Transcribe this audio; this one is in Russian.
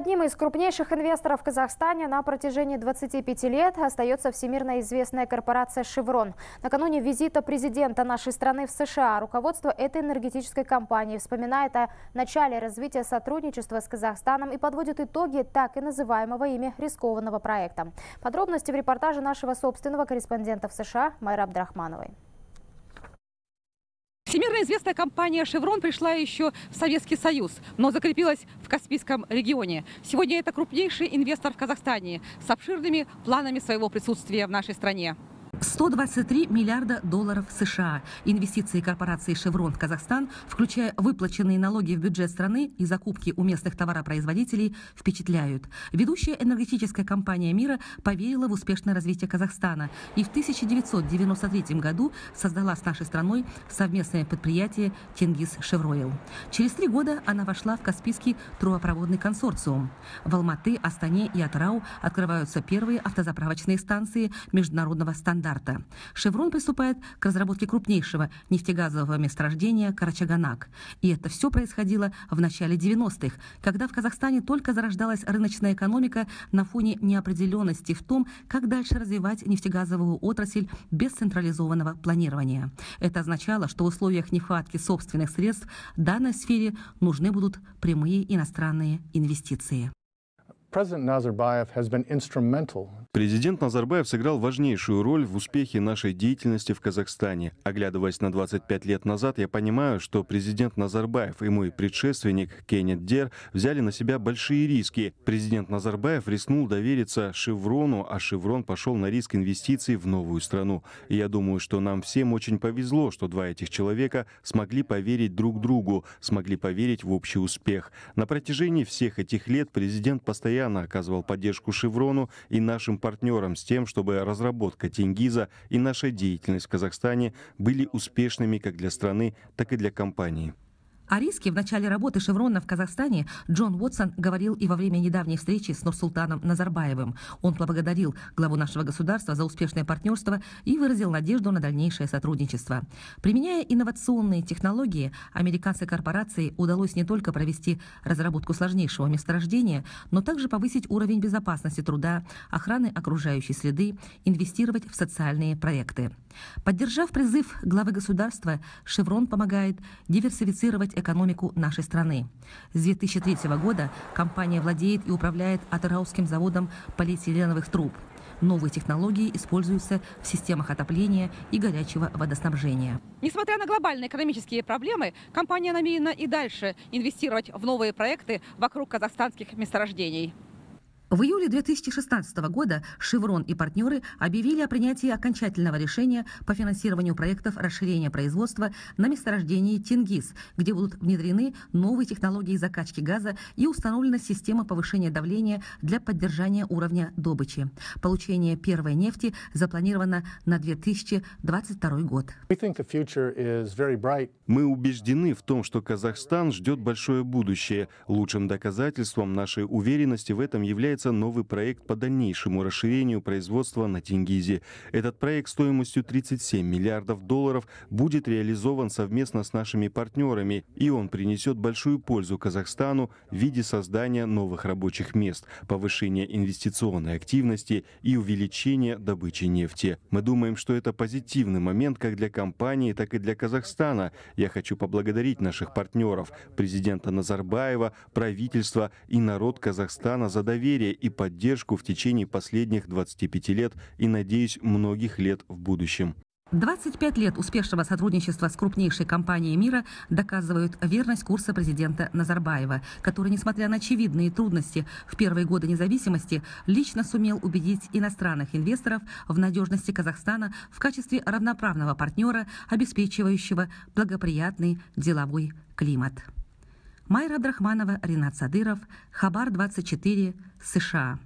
Одним из крупнейших инвесторов в Казахстане на протяжении 25 лет остается всемирно известная корпорация «Шеврон». Накануне визита президента нашей страны в США руководство этой энергетической компании вспоминает о начале развития сотрудничества с Казахстаном и подводит итоги так и называемого ими рискованного проекта. Подробности в репортаже нашего собственного корреспондента в США Майра Абдрахмановой. Всемирно известная компания «Шеврон» пришла еще в Советский Союз, но закрепилась в Каспийском регионе. Сегодня это крупнейший инвестор в Казахстане с обширными планами своего присутствия в нашей стране. 123 миллиарда долларов США. Инвестиции корпорации «Шеврон» в Казахстан, включая выплаченные налоги в бюджет страны и закупки у местных товаропроизводителей, впечатляют. Ведущая энергетическая компания мира поверила в успешное развитие Казахстана и в 1993 году создала с нашей страной совместное предприятие «Тенгиз Шевроил». Через три года она вошла в Каспийский трубопроводный консорциум. В Алматы, Астане и Атырау открываются первые автозаправочные станции международного стандарта стандарта. «Шеврон» приступает к разработке крупнейшего нефтегазового месторождения Карачаганак. И это все происходило в начале 90-х, когда в Казахстане только зарождалась рыночная экономика на фоне неопределенности в том, как дальше развивать нефтегазовую отрасль без централизованного планирования. Это означало, что в условиях нехватки собственных средств данной сфере нужны будут прямые иностранные инвестиции. Президент Назарбаев сыграл важнейшую роль в успехе нашей деятельности в Казахстане. Оглядываясь на 25 лет назад, я понимаю, что президент Назарбаев и мой предшественник Кеннет Дер взяли на себя большие риски. Президент Назарбаев рискнул довериться Шеврону, а Шеврон пошел на риск инвестиций в новую страну. И я думаю, что нам всем очень повезло, что два этих человека смогли поверить друг другу, смогли поверить в общий успех. На протяжении всех этих лет президент постоянно постоянно оказывал поддержку «Шеврону» и нашим партнерам с тем, чтобы разработка «Тенгиза» и наша деятельность в Казахстане были успешными как для страны, так и для компании. О риске в начале работы «Шеврона» в Казахстане Джон Уотсон говорил и во время недавней встречи с Нурсултаном Назарбаевым. Он поблагодарил главу нашего государства за успешное партнерство и выразил надежду на дальнейшее сотрудничество. Применяя инновационные технологии, американской корпорации удалось не только провести разработку сложнейшего месторождения, но также повысить уровень безопасности труда, охраны окружающей среды, инвестировать в социальные проекты. Поддержав призыв главы государства, «Шеврон» помогает диверсифицировать экономику нашей страны. С 2003 года компания владеет и управляет Атырауским заводом полиэтиленовых труб. Новые технологии используются в системах отопления и горячего водоснабжения. Несмотря на глобальные экономические проблемы, компания намерена и дальше инвестировать в новые проекты вокруг казахстанских месторождений. В июле 2016 года «Шеврон» и партнеры объявили о принятии окончательного решения по финансированию проектов расширения производства на месторождении Тенгиз, где будут внедрены новые технологии закачки газа и установлена система повышения давления для поддержания уровня добычи. Получение первой нефти запланировано на 2022 год. Мы убеждены в том, что Казахстан ждет большое будущее. Лучшим доказательством нашей уверенности в этом является появится новый проект по дальнейшему расширению производства на Тенгизе. Этот проект стоимостью 37 миллиардов долларов будет реализован совместно с нашими партнерами, и он принесет большую пользу Казахстану в виде создания новых рабочих мест, повышения инвестиционной активности и увеличения добычи нефти. Мы думаем, что это позитивный момент как для компании, так и для Казахстана. Я хочу поблагодарить наших партнеров, президента Назарбаева, правительства и народ Казахстана за доверие и поддержку в течение последних 25 лет и, надеюсь, многих лет в будущем. 25 лет успешного сотрудничества с крупнейшей компанией мира доказывают верность курса президента Назарбаева, который, несмотря на очевидные трудности в первые годы независимости, лично сумел убедить иностранных инвесторов в надежности Казахстана в качестве равноправного партнера, обеспечивающего благоприятный деловой климат. Майра Драхманова, Ренат Садыров, Хабар 24, США.